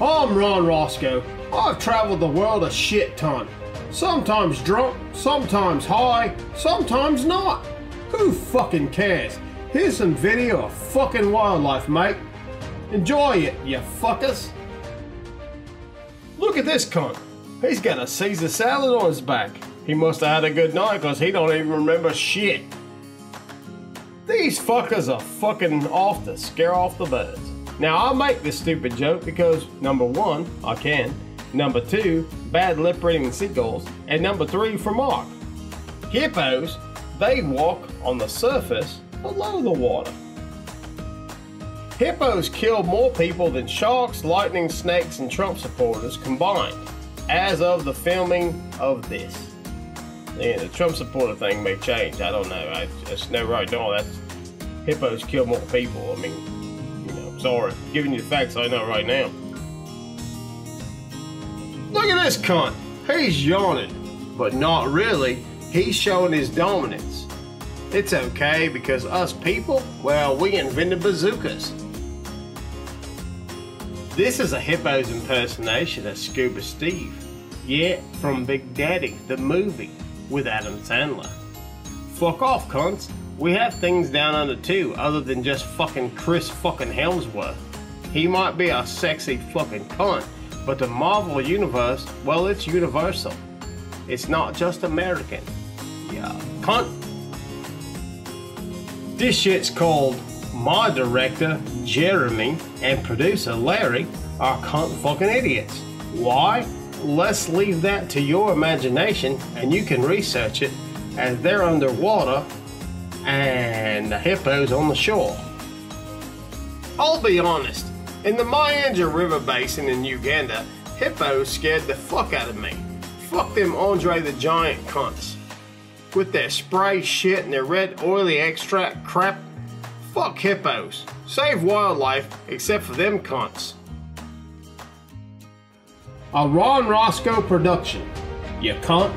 I'm Ron Roscoe. I've traveled the world a shit ton. Sometimes drunk, sometimes high, sometimes not. Who fucking cares? Here's some video of fucking wildlife, mate. Enjoy it, you fuckers. Look at this cunt. He's got a Caesar salad on his back. He must have had a good night because he don't even remember shit. These fuckers are fucking off to scare off the birds. Now I'll make this stupid joke because number one, I can. Number two, bad lip reading and seagulls. And number three, for Mark. Hippos, they walk on the surface below the water. Hippos kill more people than sharks, lightning snakes, and Trump supporters combined as of the filming of this. Yeah, the Trump supporter thing may change. I don't know. I just know right now that hippos kill more people. I mean, sorry. Giving you the facts I know right now. Look at this cunt. He's yawning, but not really. He's showing his dominance. It's okay because us people, well, we invented bazookas. This is a hippo's impersonation of Scuba Steve. Yeah, from Big Daddy, the movie with Adam Sandler. Fuck off, cunts. We have things down under too, other than just fucking Chris fucking Hemsworth. He might be a sexy fucking cunt, but the Marvel Universe, well, it's universal. It's not just American. Yeah, cunt. This shit's called my director, Jeremy, and producer, Larry, are cunt fucking idiots. Why? let's leave that to your imagination and you can research it as they're underwater and the hippos on the shore. I'll be honest, in the Mayanja River Basin in Uganda, hippos scared the fuck out of me. Fuck them Andre the Giant cunts. With their spray shit and their red oily extract crap. Fuck hippos. Save wildlife except for them cunts. A Ron Roscoe production. You cunt.